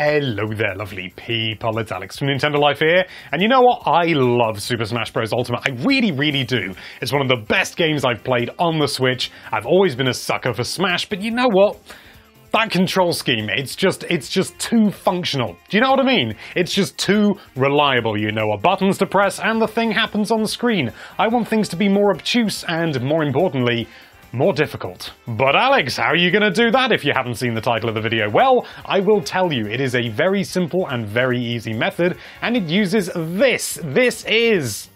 Hello there, lovely people. It's Alex from Nintendo Life here. And you know what? I love Super Smash Bros. Ultimate. I really, really do. It's one of the best games I've played on the Switch. I've always been a sucker for Smash, but you know what? That control scheme, it's just it's just too functional. Do you know what I mean? It's just too reliable. You know what buttons to press and the thing happens on the screen. I want things to be more obtuse and, more importantly, more difficult. But Alex, how are you going to do that if you haven't seen the title of the video? Well, I will tell you, it is a very simple and very easy method, and it uses this. This is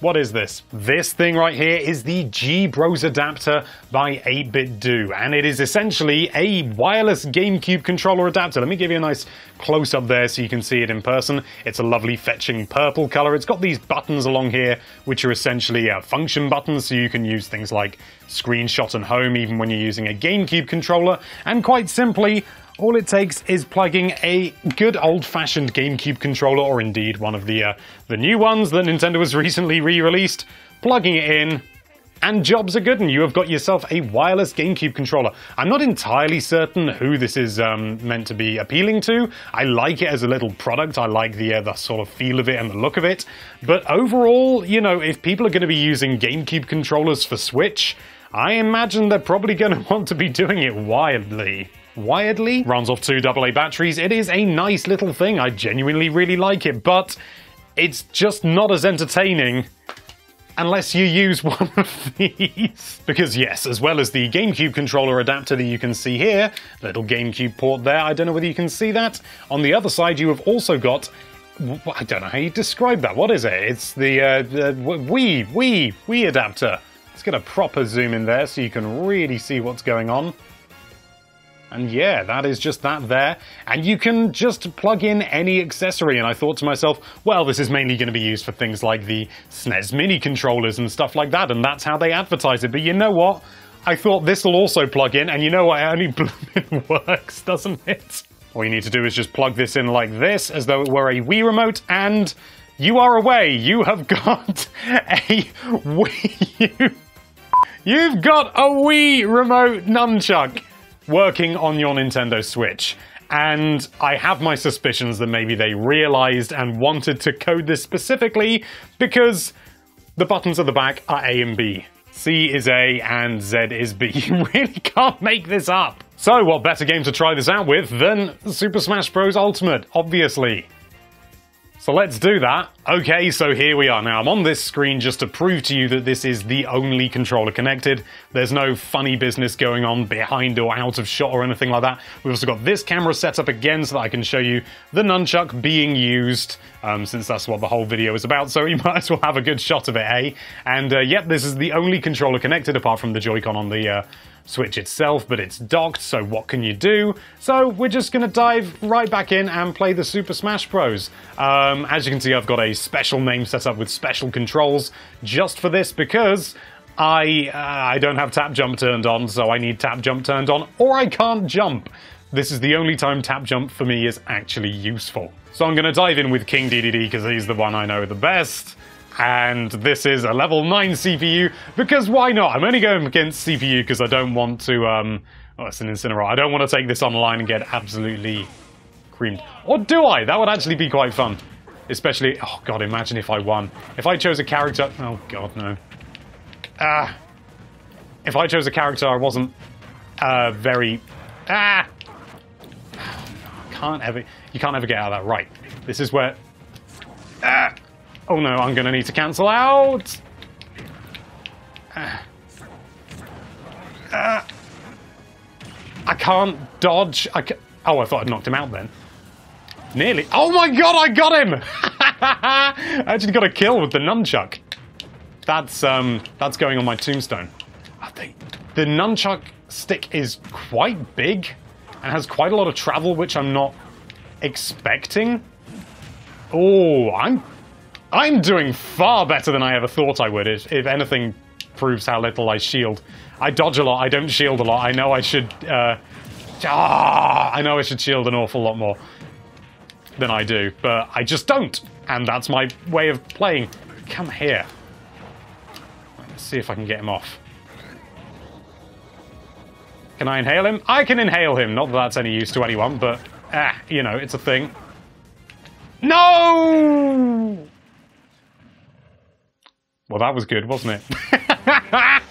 what is this? This thing right here is the GBros adapter by 8BitDo, and it is essentially a wireless GameCube controller adapter. Let me give you a nice close-up there so you can see it in person. It's a lovely fetching purple color. It's got these buttons along here, which are essentially uh, function buttons, so you can use things like screenshot and home even when you're using a GameCube controller. And quite simply, all it takes is plugging a good old-fashioned GameCube controller, or indeed one of the uh, the new ones that Nintendo has recently re-released, plugging it in, and jobs are good, and you have got yourself a wireless GameCube controller. I'm not entirely certain who this is um, meant to be appealing to. I like it as a little product. I like the uh, the sort of feel of it and the look of it. But overall, you know, if people are going to be using GameCube controllers for Switch, I imagine they're probably going to want to be doing it widely wiredly, runs off two AA batteries. It is a nice little thing. I genuinely really like it, but it's just not as entertaining unless you use one of these. Because yes, as well as the GameCube controller adapter that you can see here, little GameCube port there, I don't know whether you can see that. On the other side, you have also got I don't know how you describe that. What is it? It's the, uh, the Wii, Wii, Wii adapter. Let's get a proper zoom in there so you can really see what's going on. And yeah, that is just that there. And you can just plug in any accessory. And I thought to myself, well, this is mainly going to be used for things like the SNES mini controllers and stuff like that. And that's how they advertise it. But you know what? I thought this will also plug in. And you know what? It only works, doesn't it? All you need to do is just plug this in like this, as though it were a Wii remote. And you are away. You have got a Wii. You've got a Wii remote nunchuck working on your Nintendo Switch. And I have my suspicions that maybe they realized and wanted to code this specifically because the buttons at the back are A and B. C is A and Z is B. You really can't make this up. So what better game to try this out with than Super Smash Bros. Ultimate, obviously. So let's do that. Okay, so here we are now. I'm on this screen just to prove to you that this is the only controller connected. There's no funny business going on behind or out of shot or anything like that. We've also got this camera set up again so that I can show you the nunchuck being used, um, since that's what the whole video is about, so you might as well have a good shot of it, eh? And uh, yep, this is the only controller connected apart from the Joy-Con on the uh, Switch itself, but it's docked, so what can you do? So we're just to dive right back in and play the Super Smash Bros. Um, as you can see, I've got a special name set up with special controls just for this because I, uh, I don't have tap jump turned on, so I need tap jump turned on, or I can't jump. This is the only time tap jump for me is actually useful. So I'm to dive in with King Dedede because he's the one I know the best and this is a level 9 CPU, because why not? I'm only going against CPU because I don't want to, um, oh, it's an Incineroar. I don't want to take this online and get absolutely creamed. Or do I? That would actually be quite fun. Especially, oh god, imagine if I won. If I chose a character, oh god, no. Ah. If I chose a character I wasn't, uh, very, ah. Can't ever, you can't ever get out of that. Right. This is where, ah. Oh no, I'm gonna need to cancel out! Uh, uh, I can't dodge. I ca oh, I thought I'd knocked him out then. Nearly. Oh my god, I got him! I actually got a kill with the nunchuck. That's um, that's going on my tombstone. They, the nunchuck stick is quite big and has quite a lot of travel, which I'm not expecting. Oh, I'm I'm doing far better than I ever thought I would, if, if anything proves how little I shield. I dodge a lot, I don't shield a lot. I know I should, uh, ah, I know I should shield an awful lot more than I do, but I just don't. And that's my way of playing. Come here. Let's see if I can get him off. Can I inhale him? I can inhale him. Not that that's any use to anyone, but ah, you know, it's a thing. No! Well, that was good, wasn't it?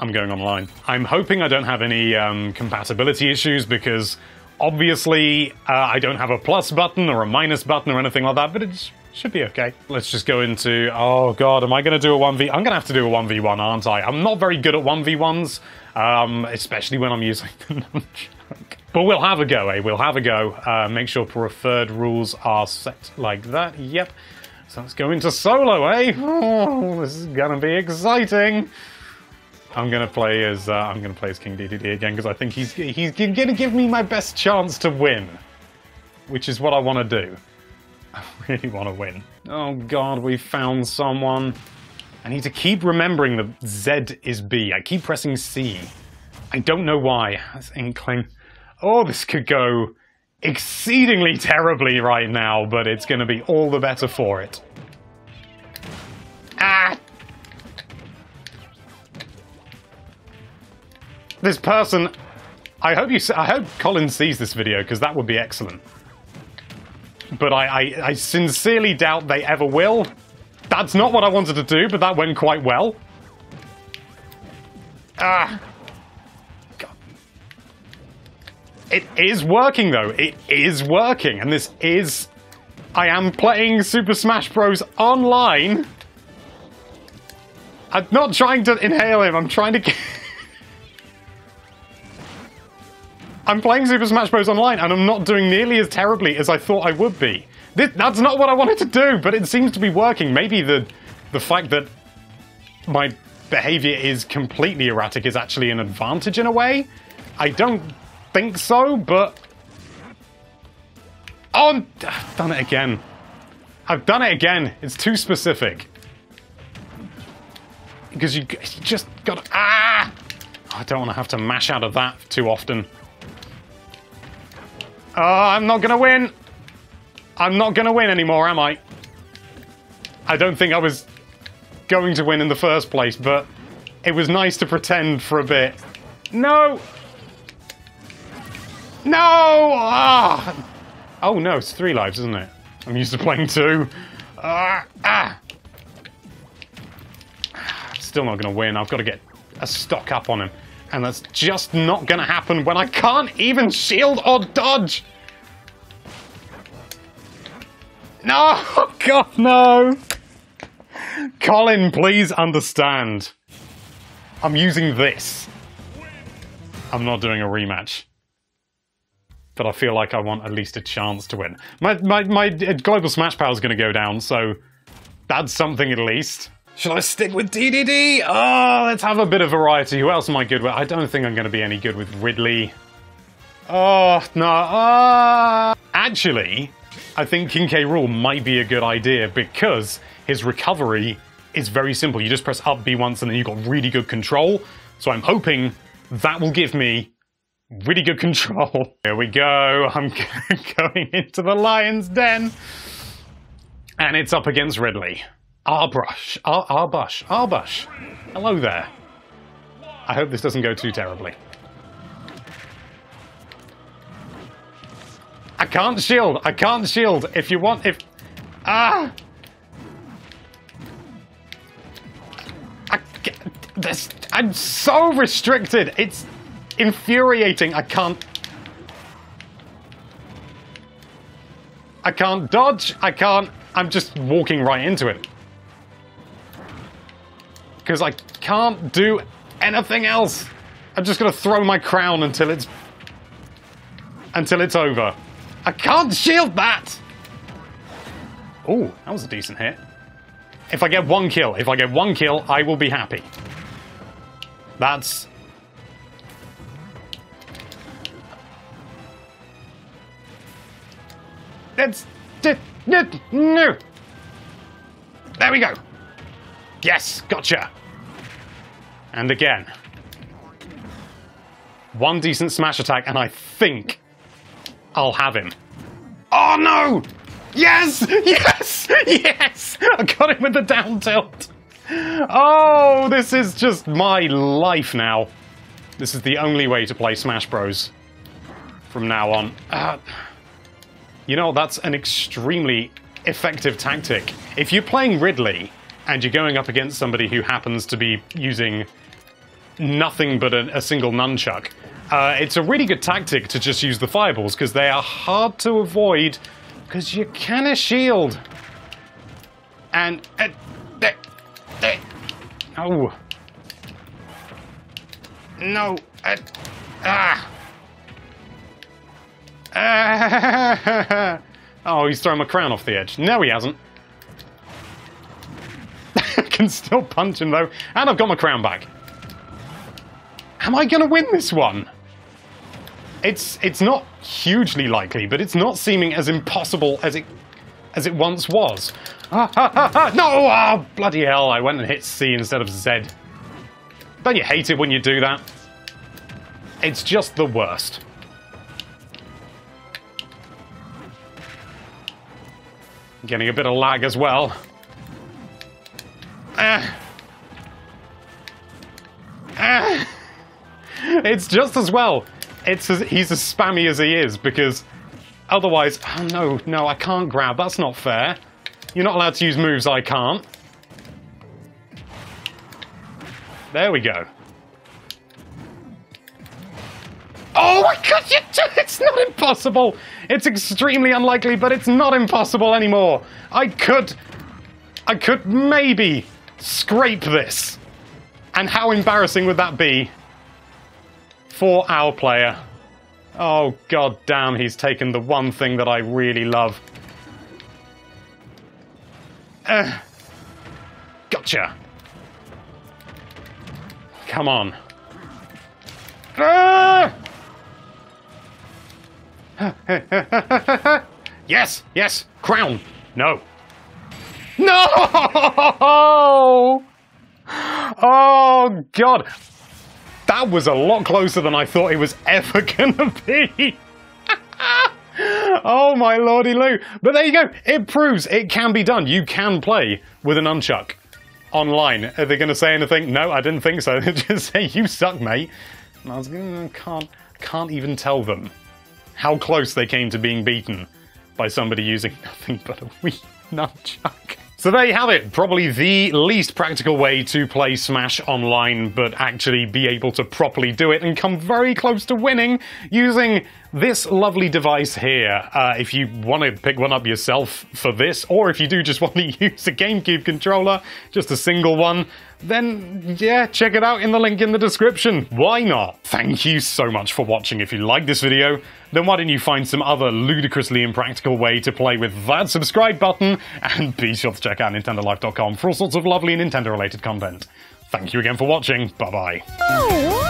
I'm going online. I'm hoping I don't have any um, compatibility issues because obviously uh, I don't have a plus button or a minus button or anything like that, but it should be okay. Let's just go into, oh god, am I going to do a 1v? I'm going to have to do a 1v1, aren't I? I'm not very good at 1v1s, um, especially when I'm using the nunchuck. But we'll have a go, eh? We'll have a go. Uh, make sure preferred rules are set like that. Yep. So let's go into solo, eh? Oh, this is gonna be exciting. I'm gonna play as uh, I'm gonna play as King Dedede again because I think he's he's gonna give me my best chance to win, which is what I want to do. I really want to win. Oh God, we found someone. I need to keep remembering that Z is B. I keep pressing C. I don't know why. That's inkling. Oh, this could go exceedingly terribly right now, but it's going to be all the better for it. Ah! This person... I hope you. I hope Colin sees this video, because that would be excellent. But I, I, I sincerely doubt they ever will. That's not what I wanted to do, but that went quite well. Ah. It is working, though. It is working, and this is... I am playing Super Smash Bros. online. I'm not trying to inhale him, I'm trying to... I'm playing Super Smash Bros. Online, and I'm not doing nearly as terribly as I thought I would be. This, that's not what I wanted to do, but it seems to be working. Maybe the the fact that my behavior is completely erratic is actually an advantage in a way. I don't think so, but... Oh, I've done it again. I've done it again. It's too specific. Because you, you just got Ah! I don't want to have to mash out of that too often. Oh, I'm not going to win. I'm not going to win anymore, am I? I don't think I was going to win in the first place, but it was nice to pretend for a bit. No! No! Ah! Oh no, it's three lives, isn't it? I'm used to playing two. Ah! ah. Still not going to win. I've got to get a stock up on him. And that's just not going to happen when I can't even shield or dodge! No! Oh, God, no! Colin, please understand. I'm using this. I'm not doing a rematch. But I feel like I want at least a chance to win. My, my, my uh, global smash power is going to go down, so that's something at least. Should I stick with Dedede? Oh, ah, let's have a bit of variety. Who else am I good with? I don't think I'm going to be any good with Ridley. Oh, no. Uh, actually, I think King K. Rool might be a good idea because his recovery is very simple. You just press up B once and then you've got really good control. So I'm hoping that will give me really good control. Here we go. I'm going into the lion's den. And it's up against Ridley. Arbrush. Ar Arbush. Arbush. Hello there. I hope this doesn't go too terribly. I can't shield. I can't shield. If you want, if... Ah! I, this, I'm so restricted. It's infuriating. I can't... I can't dodge. I can't... I'm just walking right into it. Because I can't do anything else. I'm just going to throw my crown until it's... Until it's over. I can't shield that! Oh, that was a decent hit. If I get one kill, if I get one kill, I will be happy. That's... That's... No! There we go! Yes, gotcha! And again. One decent smash attack, and I think I'll have him. Oh no! Yes! Yes! Yes! I got him with the down tilt. Oh, this is just my life now. This is the only way to play Smash Bros. from now on. Uh, you know, that's an extremely effective tactic. If you're playing Ridley and you're going up against somebody who happens to be using nothing but a, a single nunchuck, uh, it's a really good tactic to just use the fireballs because they are hard to avoid because you can a shield. And... Uh, uh, uh, oh. No. Ah. oh, he's throwing my crown off the edge. No, he hasn't. I can still punch him, though. And I've got my crown back. Am I going to win this one? It's it's not hugely likely, but it's not seeming as impossible as it as it once was. Ah, ah, ah, ah. no! Oh, bloody hell, I went and hit C instead of Z. Don't you hate it when you do that? It's just the worst. Getting a bit of lag as well. Ah. Ah. It's just as well. It's as, he's as spammy as he is because otherwise, oh no, no, I can't grab. That's not fair. You're not allowed to use moves I can't. There we go. Oh my god, it's not impossible! It's extremely unlikely, but it's not impossible anymore. I could... I could maybe scrape this. And how embarrassing would that be for our player? Oh god damn, he's taken the one thing that I really love. Uh, gotcha. Come on. Ah! yes, yes, crown. No. No! Oh, God. That was a lot closer than I thought it was ever going to be. oh, my lordy loo. But there you go. It proves it can be done. You can play with an nunchuck online. Are they going to say anything? No, I didn't think so. They just say, you suck, mate. And I was going to, can't, can't even tell them how close they came to being beaten by somebody using nothing but a Wii nunchuck. So there you have it. Probably the least practical way to play Smash online, but actually be able to properly do it and come very close to winning using this lovely device here. Uh, if you want to pick one up yourself for this, or if you do just want to use a GameCube controller, just a single one, then yeah, check it out in the link in the description. Why not? Thank you so much for watching. If you like this video, then why don't you find some other ludicrously impractical way to play with that subscribe button, and be sure to check out nintendolife.com for all sorts of lovely Nintendo-related content. Thank you again for watching. Bye-bye. Oh,